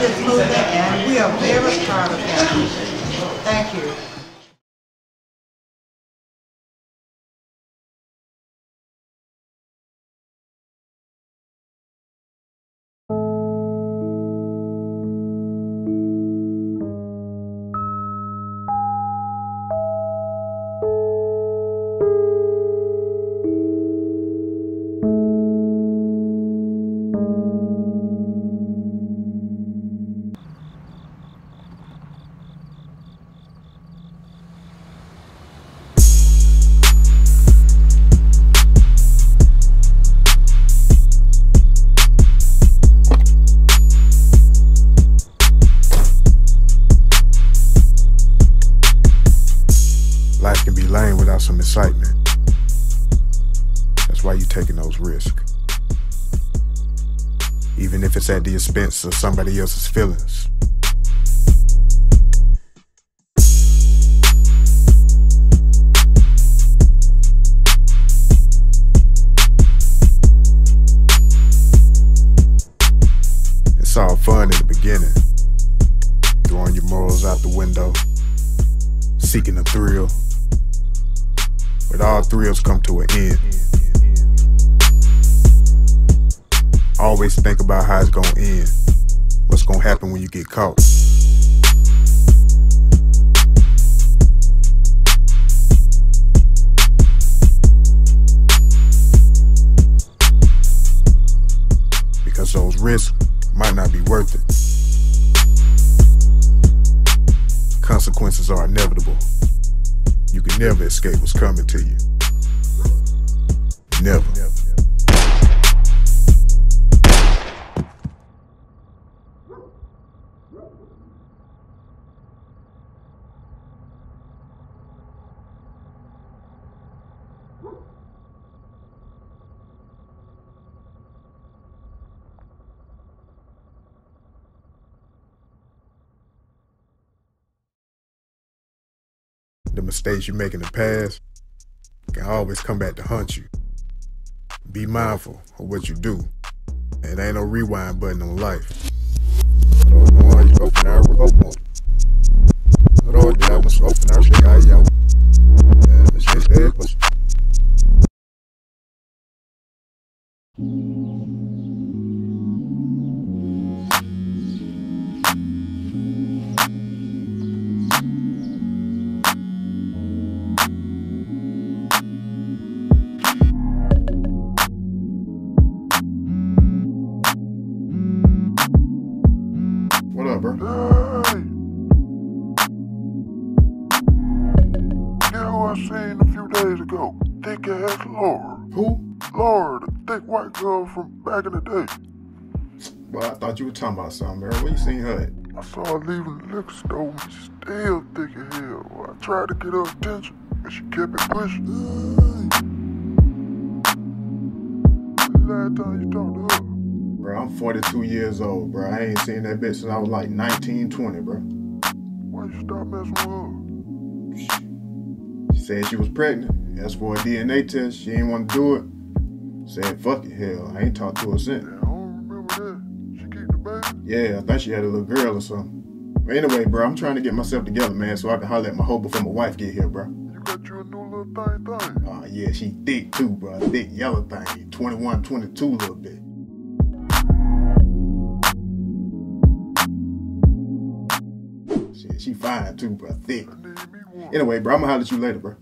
did smooth it, and we are very proud of him. Thank you. The expense somebody else's feelings. It's all fun in the beginning. Throwing your morals out the window, seeking a thrill. But all thrills come to an end. Always think about how it's gonna end. What's gonna happen when you get caught. Because those risks might not be worth it. Consequences are inevitable. You can never escape what's coming to you. Never. Mistakes you make in the past can always come back to haunt you. Be mindful of what you do. And ain't no rewind button on life. What talking about something, bro. Where you seen her at? I saw her leaving the liquor store and she's still thick as hell. I tried to get her attention, but she kept it pushing. Last time you talked to her? Bro, I'm 42 years old, bro. I ain't seen that bitch since I was like 19, 20, bro. Why you stop messing with her? She said she was pregnant. Asked for a DNA test. She ain't want to do it. Said, fuck it, hell. I ain't talked to her since. Yeah, I thought she had a little girl or something. But anyway, bro, I'm trying to get myself together, man, so I can holler at my hoe before my wife get here, bro. You got you a new little thing thing. Uh, yeah, she thick too, bro. Thick yellow thing. 21, 22 little bit. Shit, she fine too, bro. Thick. I need me one. Anyway, bro, I'm gonna holler at you later, bro.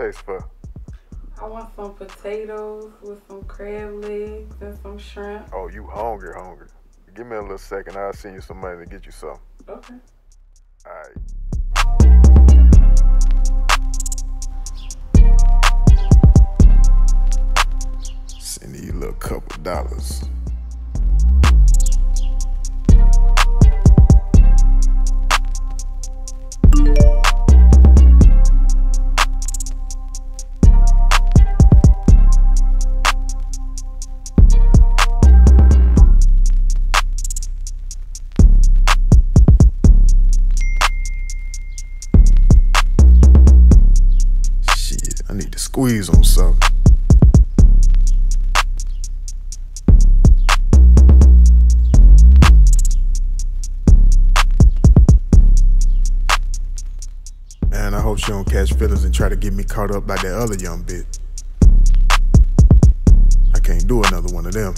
Taste for? I want some potatoes with some crab legs and some shrimp. Oh, you hungry, hungry. Give me a little second. I'll send you some money to get you some. Okay. All right. Send you a little couple dollars. Try to get me caught up by that other young bitch. I can't do another one of them.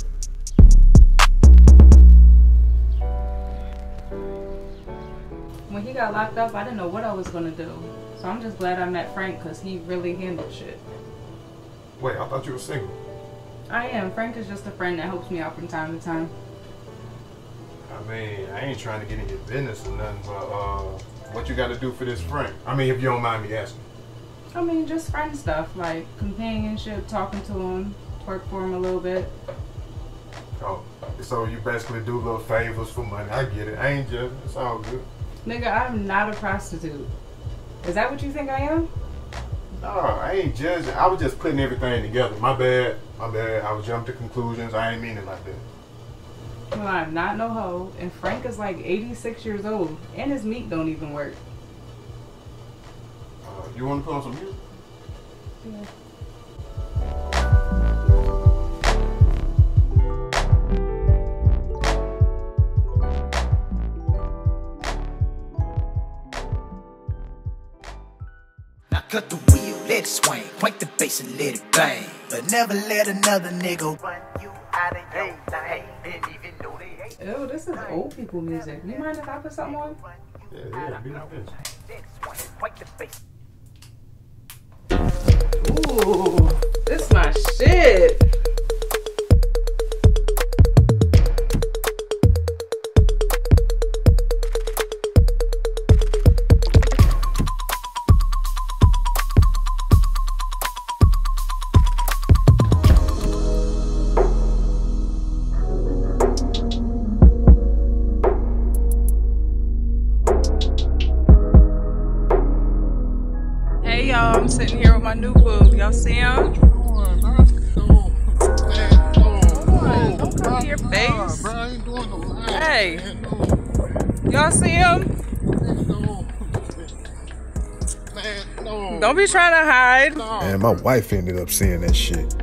When he got locked up, I didn't know what I was gonna do. So I'm just glad I met Frank because he really handled shit. Wait, I thought you were single. I am. Frank is just a friend that helps me out from time to time. I mean, I ain't trying to get in your business or nothing, but uh, what you got to do for this Frank? I mean, if you don't mind me asking. I mean, just friend stuff like companionship, talking to him, work for him a little bit. Oh, so you basically do little favors for money. I get it. I ain't judging. It's all good. Nigga, I'm not a prostitute. Is that what you think I am? No, I ain't judging. I was just putting everything together. My bad. My bad. I was jumping to conclusions. I ain't mean it like that. Well, I'm not no hoe, and Frank is like 86 years old, and his meat don't even work. You want to put on some music? Yeah. Now cut the wheel, let it swing, crank the bass and let it bang. But never let another nigga run you out of your lane. Didn't even know they hate Ew, this is old people music. You mind if I put something on? Yeah, yeah. Be like this. Ooh, this is my shit. Don't be trying to hide. And my wife ended up seeing that shit.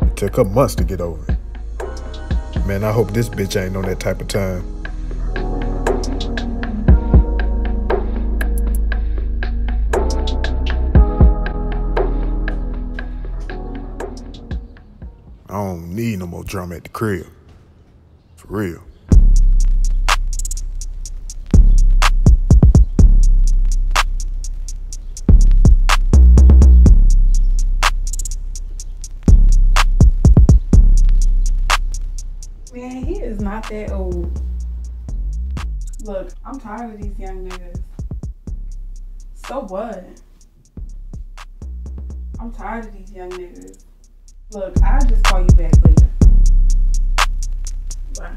It took her months to get over it. Man, I hope this bitch ain't on that type of time. I don't need no more drama at the crib. For real. He is not that old. Look, I'm tired of these young niggas. So what? I'm tired of these young niggas. Look, I'll just call you back later. Bye.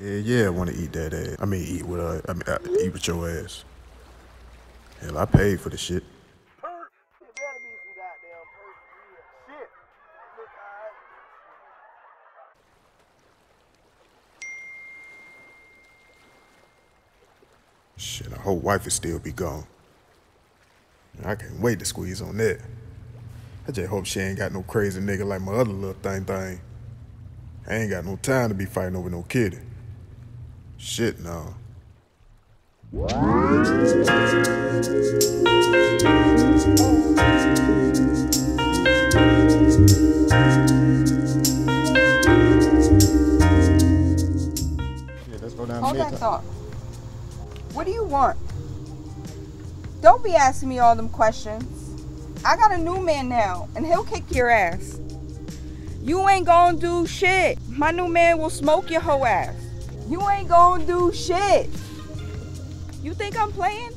Yeah, yeah, I want to eat that ass. I mean, eat with uh, I mean, uh, eat with your ass. Hell, I paid for the shit. Shit, I whole wife will still be gone. I can't wait to squeeze on that. I just hope she ain't got no crazy nigga like my other little thing thing. I ain't got no time to be fighting over no kitty. Shit, no. Yeah, let's go down talk. What do you want? Don't be asking me all them questions. I got a new man now, and he'll kick your ass. You ain't gonna do shit. My new man will smoke your whole ass. You ain't gonna do shit. You think I'm playing?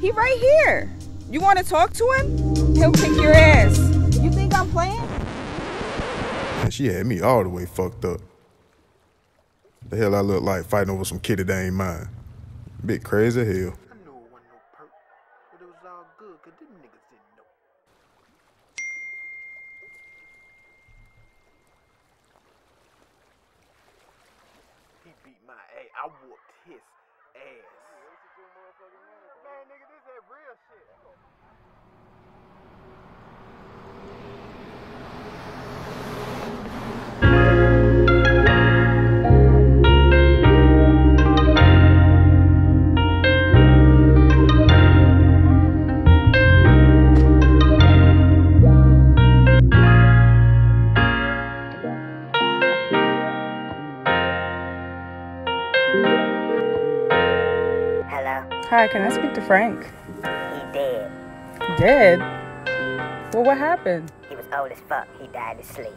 He right here. You wanna talk to him? He'll kick your ass. You think I'm playing? And she had me all the way fucked up. The hell I look like fighting over some kitty that ain't mine. Bit crazy hell. Frank? He dead. Dead? Well, what happened? He was old as fuck. He died in sleep.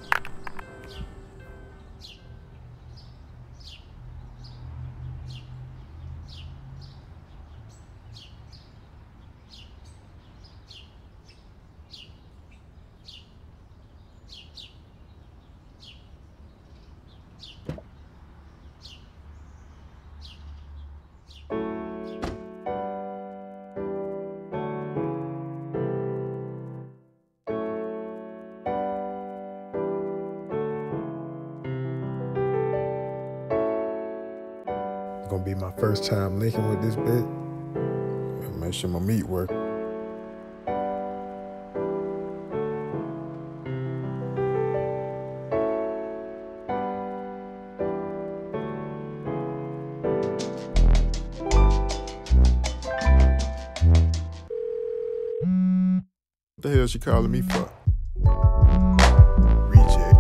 She calling me for? Reject.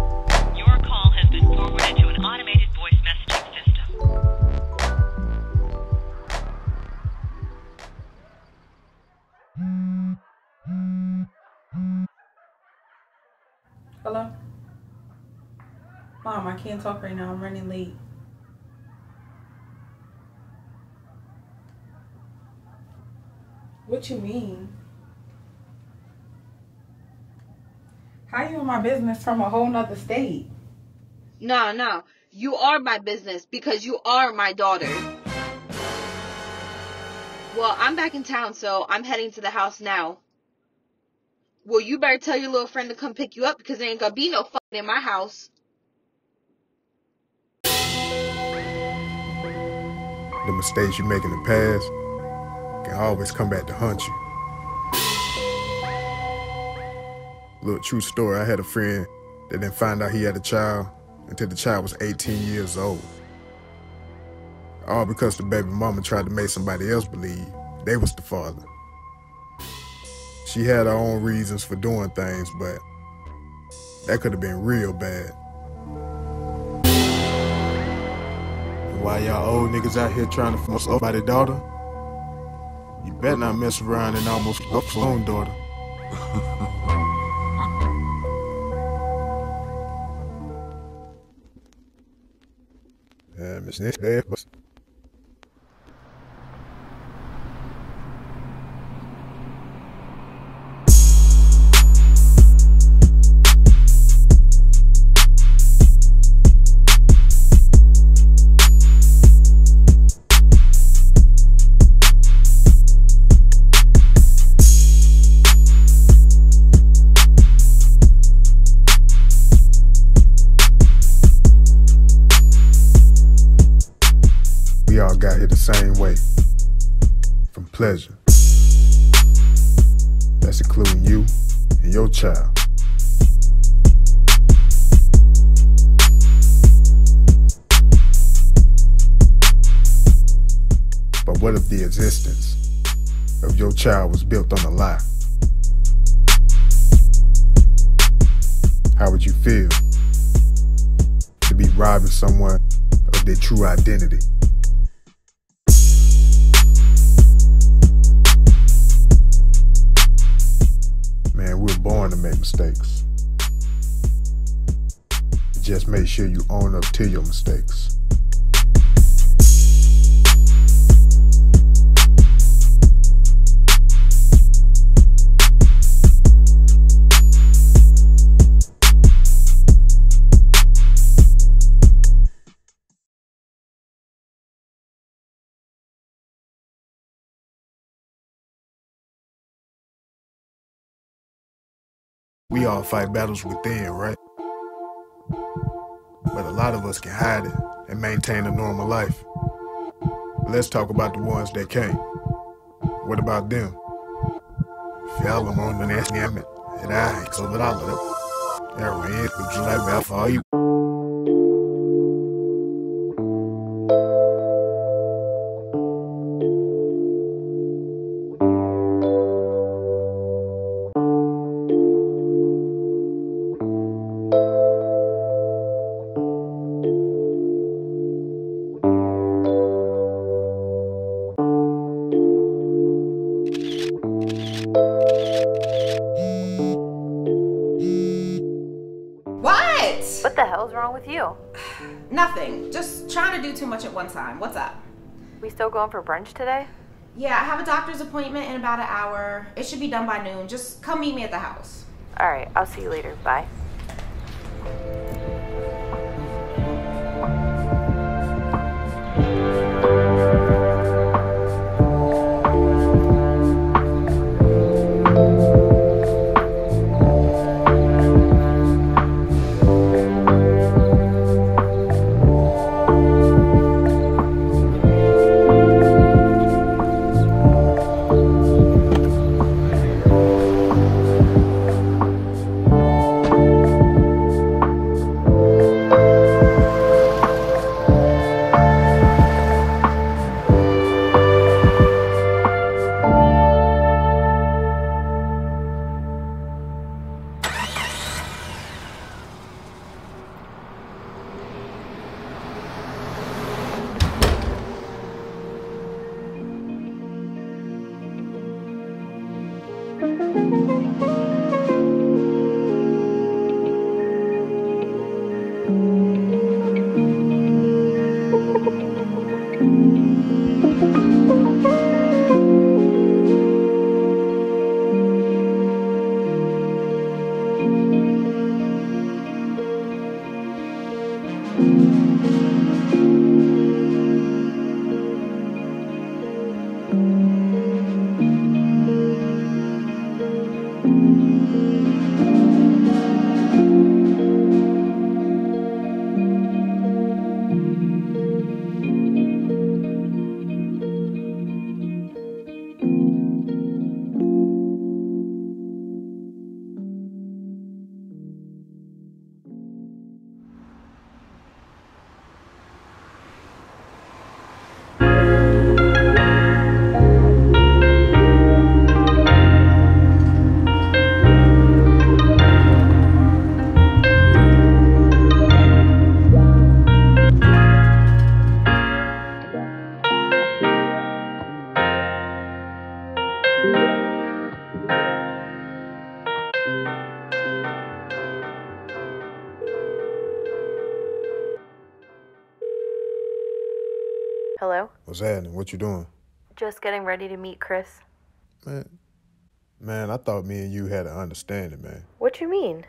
Your call has been forwarded to an automated voice messaging system. Hello? Mom, I can't talk right now. I'm running late. What you mean? You my business from a whole nother state? No, no. You are my business because you are my daughter. Well, I'm back in town, so I'm heading to the house now. Well, you better tell your little friend to come pick you up because there ain't gonna be no fucking in my house. The mistakes you make in the past can always come back to haunt you. Little true story, I had a friend that didn't find out he had a child until the child was 18 years old. All because the baby mama tried to make somebody else believe they was the father. She had her own reasons for doing things, but that could have been real bad. Why y'all old niggas out here trying to by their daughter, you better not mess around and almost up your own daughter. Yeah, Miss Nick, there, but we mistakes. Just make sure you own up to your mistakes. All fight battles within, right? But a lot of us can hide it and maintain a normal life. Let's talk about the ones that can't. What about them? Fjällom on den här snämmen. Det är så dem. Jag vet inte vad jag vill för wrong with you? Nothing. Just trying to do too much at one time. What's up? We still going for brunch today? Yeah, I have a doctor's appointment in about an hour. It should be done by noon. Just come meet me at the house. All right, I'll see you later. Bye. Hello? What's happening? What you doing? Just getting ready to meet Chris. Man, man, I thought me and you had an understanding, man. What you mean?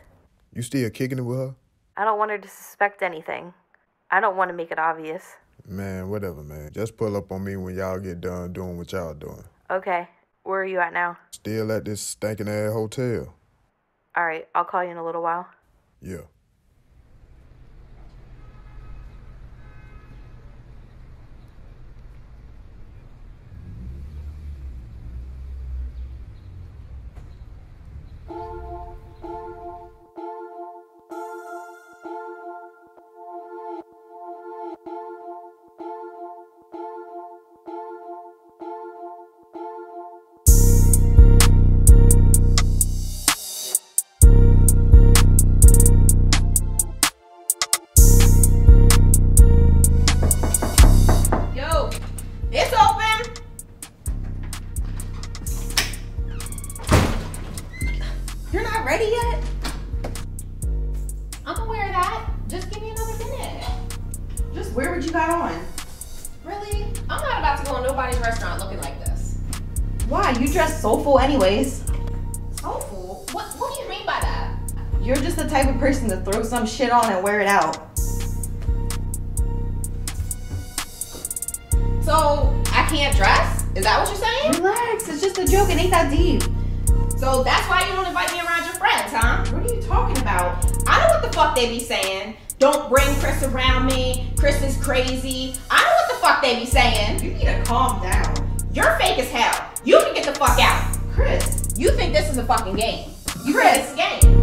You still kicking it with her? I don't want her to suspect anything. I don't want to make it obvious. Man, whatever, man. Just pull up on me when y'all get done doing what y'all doing. Okay. Where are you at now? Still at this stinking ass hotel. All right, I'll call you in a little while. Yeah. You're not ready yet? I'm gonna wear that. Just give me another minute. Just wear what you got on. Really? I'm not about to go in nobody's restaurant looking like this. Why? You dress soulful anyways. Soulful? What what do you mean by that? You're just the type of person to throw some shit on and wear it out. So I can't dress? Is that what you're saying? Relax, it's just a joke, it ain't that deep. So that's why you don't invite me friends, huh? What are you talking about? I know what the fuck they be saying. Don't bring Chris around me. Chris is crazy. I know what the fuck they be saying. You need to calm down. You're fake as hell. You can get the fuck out. Chris, You think this is a fucking game. You Chris. think it's a game.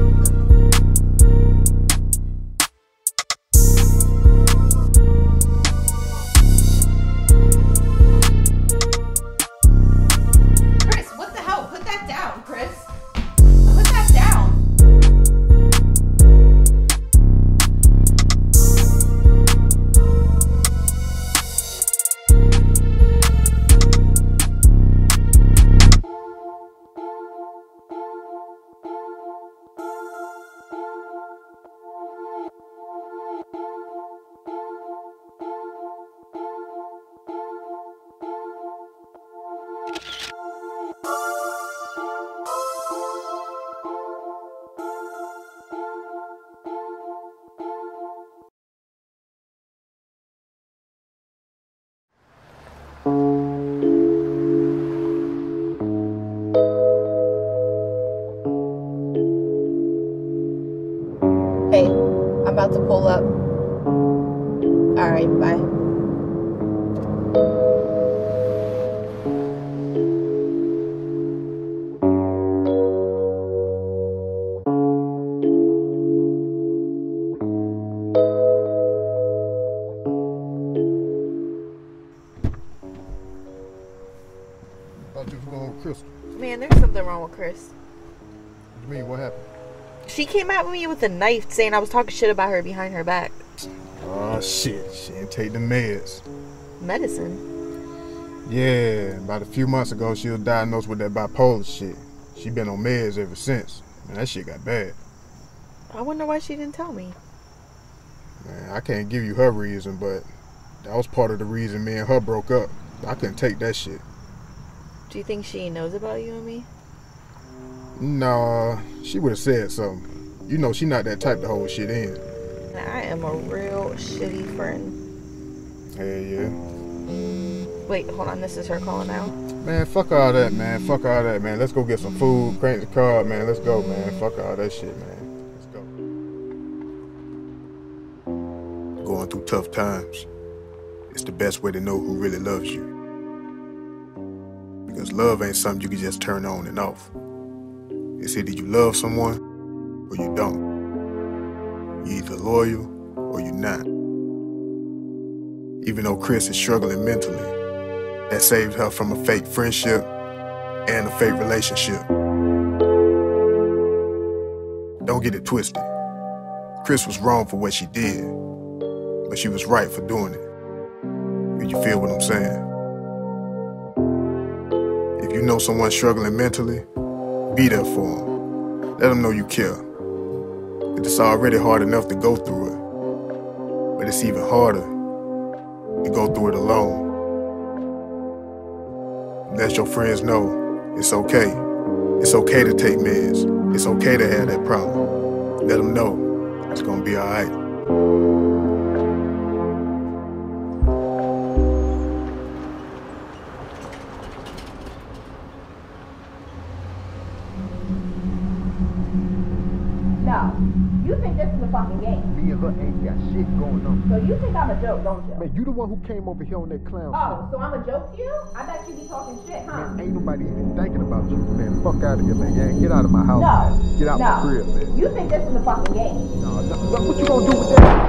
At me with a knife saying I was talking shit about her behind her back. Oh shit, she didn't take the meds. Medicine? Yeah, about a few months ago, she was diagnosed with that bipolar shit. She been on meds ever since. Man, that shit got bad. I wonder why she didn't tell me. Man, I can't give you her reason, but that was part of the reason me and her broke up. I couldn't take that shit. Do you think she knows about you and me? Nah, she would have said something. You know, she not that type to hold shit in. I am a real shitty friend. Hell yeah. Wait, hold on. This is her calling now. Man, fuck all that, man. Fuck all that, man. Let's go get some food, crank the car, up, man. Let's go, man. Fuck all that shit, man. Let's go. Going through tough times. It's the best way to know who really loves you. Because love ain't something you can just turn on and off. It's either you love someone or you don't. You're either loyal or you're not. Even though Chris is struggling mentally, that saved her from a fake friendship and a fake relationship. Don't get it twisted. Chris was wrong for what she did, but she was right for doing it. Do you feel what I'm saying? If you know someone struggling mentally, be there for them. Let them know you care. It's already hard enough to go through it, but it's even harder to go through it alone. Let your friends know it's okay. It's okay to take meds. It's okay to have that problem. Let them know it's gonna be alright. And her ain't got shit going on. So you think I'm a joke, don't you? Man, you the one who came over here on that clown Oh, so I'm a joke to you? I bet you be talking shit, huh? Man, ain't nobody even thinking about you. Man, fuck out of here, man. Yeah, get out of my house. No. Get out no. my crib, man. You think this is a fucking game. No, no, what what you gonna do with that?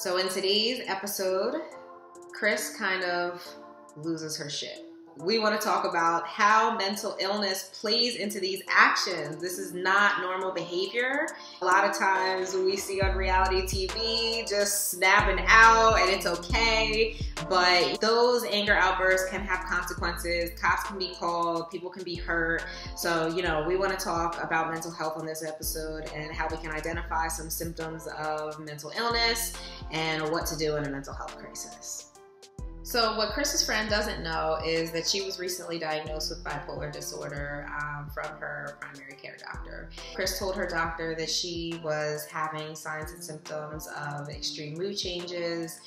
So, in today's episode, Chris kind of loses her shit. We want to talk about how mental illness plays into these actions. This is not normal behavior. A lot of times we see on reality TV just snapping out and it's okay, but those anger outbursts can have consequences. Cops can be called, people can be hurt. So, you know, we want to talk about mental health on this episode and how we can identify some symptoms of mental illness and what to do in a mental health crisis. So, what Chris's friend doesn't know is that she was recently diagnosed with bipolar disorder um, from her primary care doctor. Chris told her doctor that she was having signs and symptoms of extreme mood changes,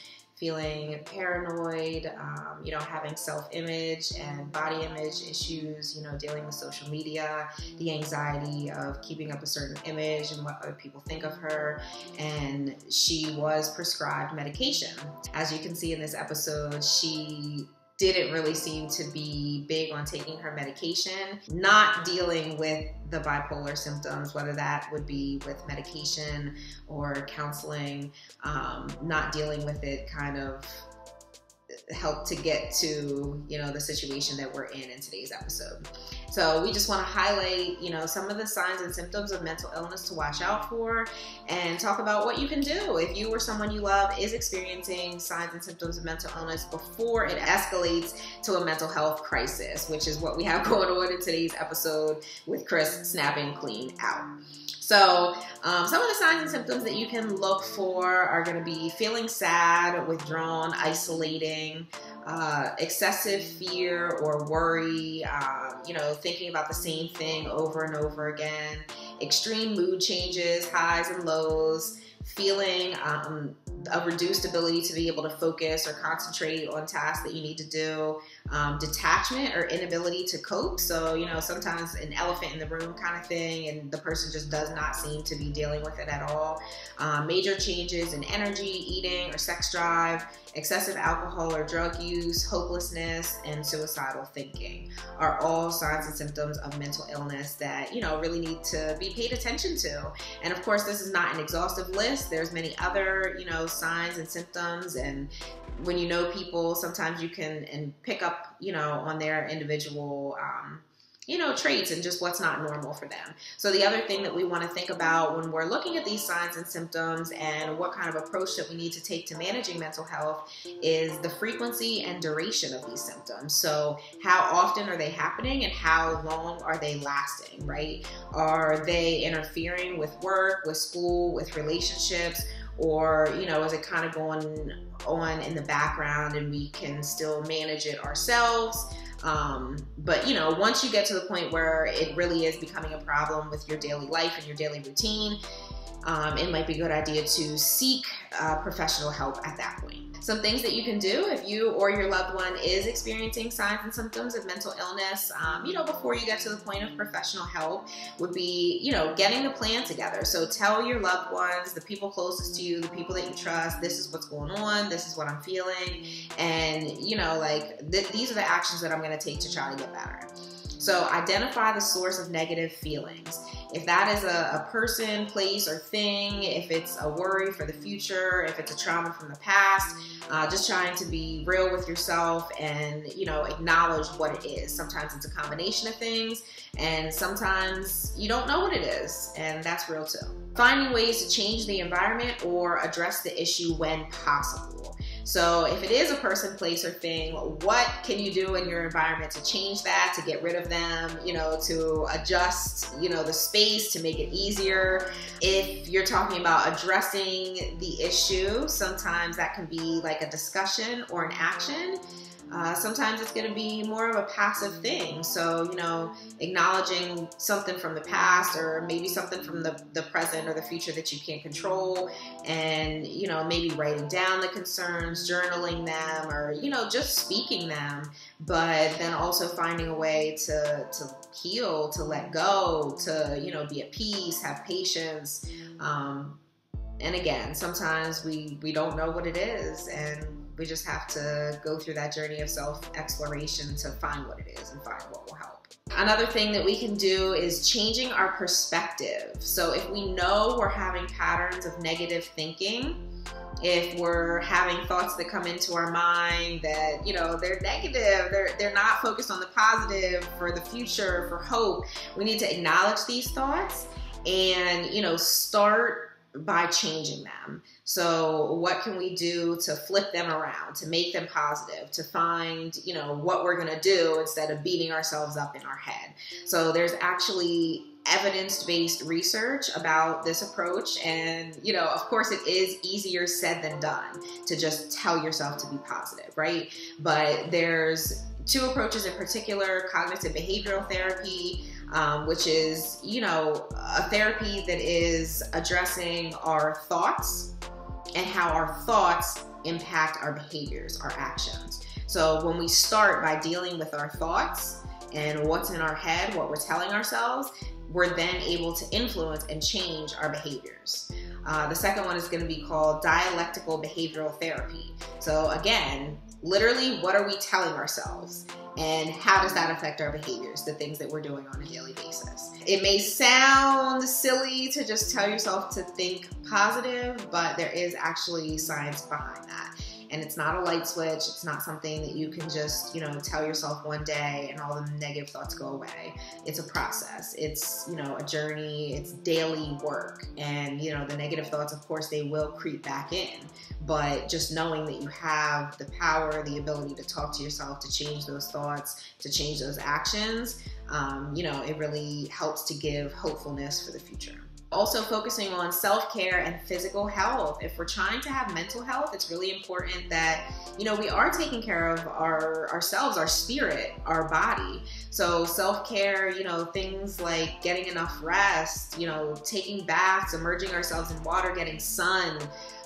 feeling paranoid, um, you know, having self image and body image issues, you know, dealing with social media, the anxiety of keeping up a certain image and what other people think of her. And she was prescribed medication. As you can see in this episode, she didn't really seem to be big on taking her medication, not dealing with the bipolar symptoms, whether that would be with medication or counseling, um, not dealing with it kind of help to get to you know the situation that we're in in today's episode. So we just want to highlight you know some of the signs and symptoms of mental illness to watch out for and talk about what you can do. If you or someone you love is experiencing signs and symptoms of mental illness before it escalates to a mental health crisis which is what we have going on in today's episode with chris snapping clean out so, um, some of the signs and symptoms that you can look for are going to be feeling sad, withdrawn, isolating, uh, excessive fear or worry, um, you know, thinking about the same thing over and over again, extreme mood changes, highs and lows, feeling um, a reduced ability to be able to focus or concentrate on tasks that you need to do, um, detachment or inability to cope. So, you know, sometimes an elephant in the room kind of thing, and the person just does not seem to be dealing with it at all. Um, major changes in energy, eating, or sex drive, excessive alcohol or drug use, hopelessness, and suicidal thinking are all signs and symptoms of mental illness that, you know, really need to be paid attention to. And of course, this is not an exhaustive list. There's many other, you know, signs and symptoms and when you know people, sometimes you can and pick up, you know, on their individual, um, you know, traits and just what's not normal for them. So the other thing that we want to think about when we're looking at these signs and symptoms and what kind of approach that we need to take to managing mental health is the frequency and duration of these symptoms. So how often are they happening and how long are they lasting, right? Are they interfering with work, with school, with relationships? or you know is it kind of going on in the background and we can still manage it ourselves um, but you know once you get to the point where it really is becoming a problem with your daily life and your daily routine um, it might be a good idea to seek uh, professional help at that point some things that you can do if you or your loved one is experiencing signs and symptoms of mental illness, um, you know, before you get to the point of professional help, would be, you know, getting the plan together. So tell your loved ones, the people closest to you, the people that you trust, this is what's going on, this is what I'm feeling, and, you know, like th- these are the actions that I'm going to take to try to get better. So identify the source of negative feelings. If that is a, a, person, place, or thing, if it's a worry for the future, if it's a trauma from the past, uh, just trying to be real with yourself and you know acknowledge what it is. Sometimes it's a combination of things, and sometimes you don't know what it is, and that's real too. Finding ways to change the environment or address the issue when possible. So if it is a person, place, or thing, what can you do in your environment to change that, to get rid of them, you know, to adjust, you know, the space to make it easier? If you're talking about addressing the issue, sometimes that can be like a discussion or an action. Uh, sometimes it's going to be more of a passive thing. So, you know, acknowledging something from the past or maybe something from the, the present or the future that you can't control, and, you know, maybe writing down the concerns, journaling them, or, you know, just speaking them, but then also finding a way to, to heal, to let go, to, you know, be at peace, have patience. Um, and again, sometimes we, we don't know what it is, and We just have to go through that journey of self exploration to find what it is and find what will help. Another thing that we can do is changing our perspective. So if we know we're having patterns of negative thinking, if we're having thoughts that come into our mind that you know they're negative they're they're not focused on the positive for the future for hope we need to acknowledge these thoughts and you know start by changing them. So, what can we do to flip them around, to make them positive, to find, you know, what we're going to do instead of beating ourselves up in our head? So, there's actually evidence based research about this approach. And, you know, of course, it is easier said than done to just tell yourself to be positive, right? But there's two approaches in particular cognitive behavioral therapy um, which is, you know, a therapy that is addressing our thoughts and how our thoughts impact our behaviors, our actions. So when we start by dealing with our thoughts and what's in our head, what we're telling ourselves, we're then able to influence and change our behaviors. Uh, the second one is going to be called dialectical behavioral therapy. So, again, literally, what are we telling ourselves? And how does that affect our behaviors, the things that we're doing on a daily basis? It may sound silly to just tell yourself to think positive, but there is actually science behind that and it's not a light switch it's not something that you can just you know tell yourself one day and all the negative thoughts go away. It's a process. It's you know a journey. It's daily work. And you know the negative thoughts of course they will creep back in. But just knowing that you have the power the ability to talk to yourself to change those thoughts to change those actions um, you know it really helps to give hopefulness for the future also focusing on self-care and physical health. If we're trying to have mental health it's really important that you know we are taking care of our ourselves our spirit our body. So self-care you know things like getting enough rest you know taking baths immersing ourselves in water getting sun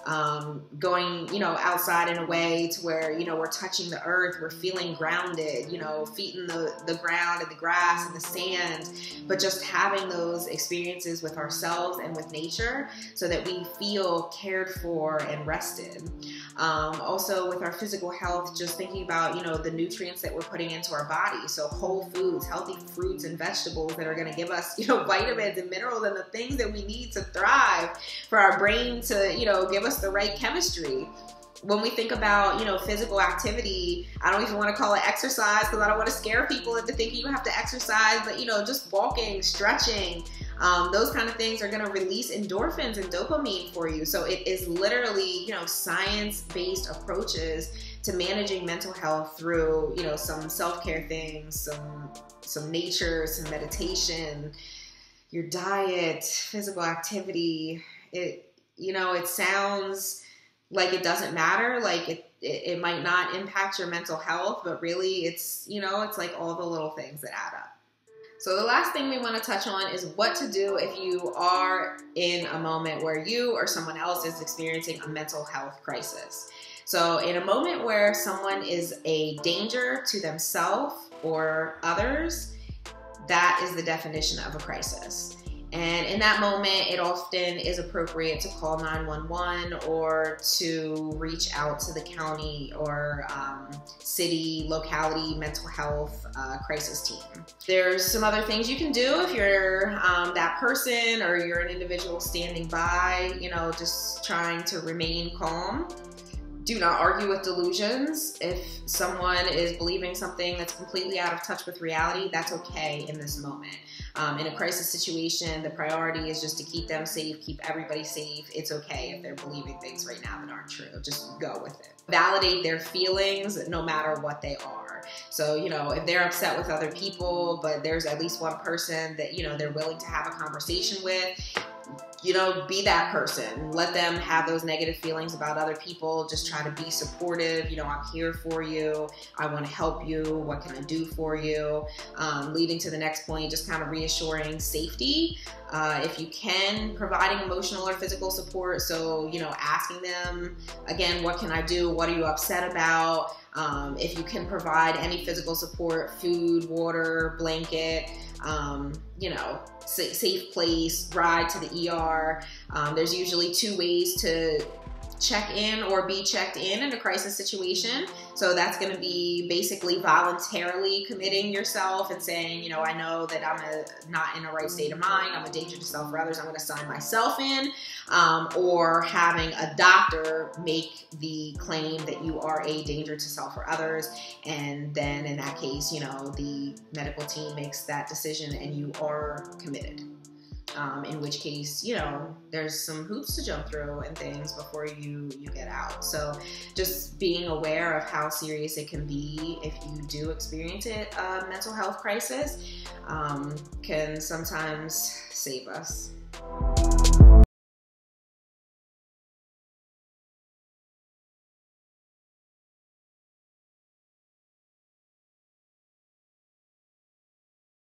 um, going, you know, outside in a way to where, you know, we're touching the earth, we're feeling grounded, you know, feet in the, the ground and the grass and the sand, but just having those experiences with ourselves and with nature so that we feel cared for and rested. Um, also, with our physical health, just thinking about, you know, the nutrients that we're putting into our body. So, whole foods, healthy fruits and vegetables that are going to give us, you know, vitamins and minerals and the things that we need to thrive for our brain to, you know, give us the right chemistry when we think about you know physical activity i don't even want to call it exercise because i don't want to scare people into thinking you have to exercise but you know just walking stretching um, those kind of things are going to release endorphins and dopamine for you so it is literally you know science-based approaches to managing mental health through you know some self-care things some some nature some meditation your diet physical activity it you know, it sounds like it doesn't matter, like it, it, it might not impact your mental health, but really it's, you know, it's like all the little things that add up. So, the last thing we want to touch on is what to do if you are in a moment where you or someone else is experiencing a mental health crisis. So, in a moment where someone is a danger to themselves or others, that is the definition of a crisis. And in that moment, it often is appropriate to call 911 or to reach out to the county or um, city, locality mental health uh, crisis team. There's some other things you can do if you're um, that person or you're an individual standing by, you know, just trying to remain calm do not argue with delusions. If someone is believing something that's completely out of touch with reality, that's okay in this moment. Um, in a crisis situation, the priority is just to keep them safe, keep everybody safe. It's okay if they're believing things right now that aren't true. Just go with it. Validate their feelings no matter what they are. So, you know, if they're upset with other people, but there's at least one person that, you know, they're willing to have a conversation with, you know, be that person. Let them have those negative feelings about other people. Just try to be supportive. You know, I'm here for you. I want to help you. What can I do for you? Um, leading to the next point, just kind of reassuring safety. Uh, if you can, providing emotional or physical support. So, you know, asking them, again, what can I do? What are you upset about? Um, if you can provide any physical support, food, water, blanket, um, you know, safe place, ride to the ER. Um, there's usually two ways to check in or be checked in in a crisis situation. So that's going to be basically voluntarily committing yourself and saying, you know, I know that I'm a, not in a right state of mind. I'm a danger to self or others. I'm going to sign myself in. Um, or having a doctor make the claim that you are a danger to self or others. And then in that case, you know, the medical team makes that decision and you are committed um, in which case you know there's some hoops to jump through and things before you you get out. So just being aware of how serious it can be if you do experience it a mental health crisis um, can sometimes save us